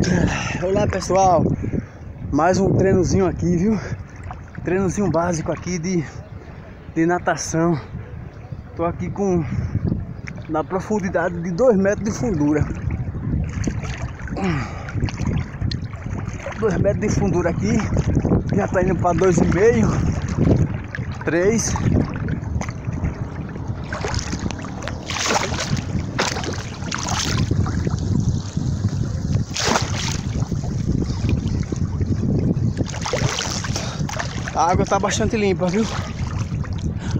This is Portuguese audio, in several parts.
Olá pessoal, mais um treinozinho aqui, viu? Treinozinho básico aqui de, de natação. Tô aqui com na profundidade de 2 metros de fundura. 2 metros de fundura aqui, já tá indo para 2,5, 3. A água tá bastante limpa, viu?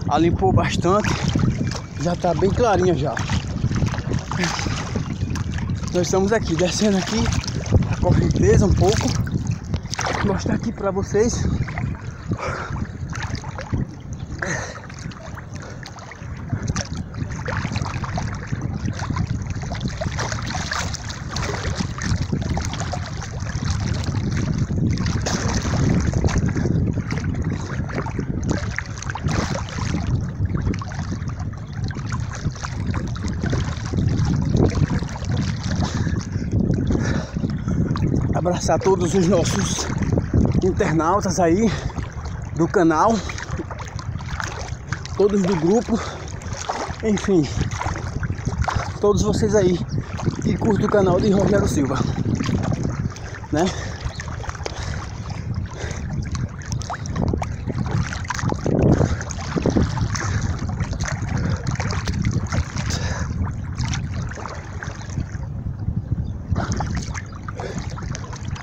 A limpou bastante. Já tá bem clarinha já. Nós estamos aqui, descendo aqui a correnteza um pouco. Vou mostrar aqui para vocês. Abraçar todos os nossos internautas aí do canal, todos do grupo, enfim, todos vocês aí que curtem o canal de Rogério Silva, né?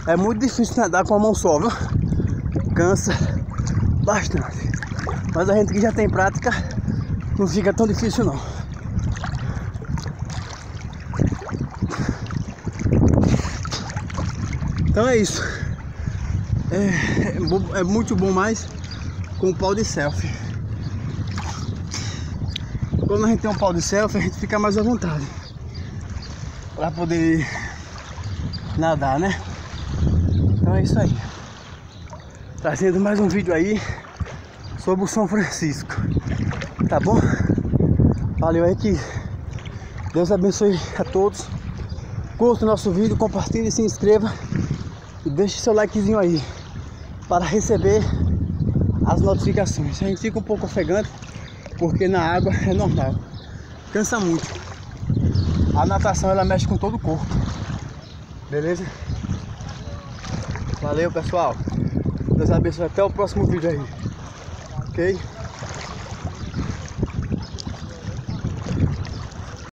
É muito difícil nadar com a mão só, viu? Cansa bastante. Mas a gente que já tem prática, não fica tão difícil não. Então é isso. É, é, é muito bom mais com o pau de selfie. Quando a gente tem um pau de selfie, a gente fica mais à vontade. Pra poder nadar, né? Então é isso aí. Trazendo mais um vídeo aí sobre o São Francisco. Tá bom? Valeu aí que Deus abençoe a todos. Curta o nosso vídeo, compartilhe, se inscreva e deixe seu likezinho aí para receber as notificações. A gente fica um pouco ofegante porque na água é normal. Cansa muito. A natação ela mexe com todo o corpo. Beleza? Valeu, pessoal. Deus abençoe. Até o próximo vídeo aí. Ok?